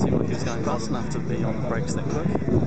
Seemed like he was going fast enough to be on the brakes that quick.